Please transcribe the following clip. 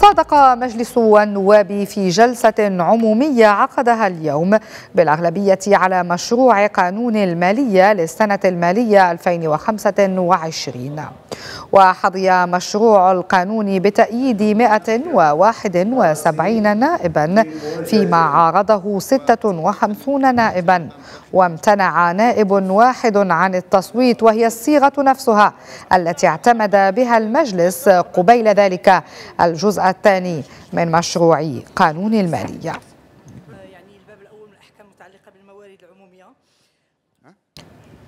صادق مجلس النواب في جلسة عمومية عقدها اليوم بالأغلبية على مشروع قانون المالية للسنة المالية 2025 وحظي مشروع القانون بتأييد 171 نائبا فيما عارضه 56 نائبا. وامتنع نائب واحد عن التصويت وهي الصيغة نفسها التي اعتمد بها المجلس قبيل ذلك. الجزء الثاني من مشروع قانون المالية.